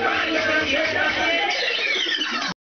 España llega.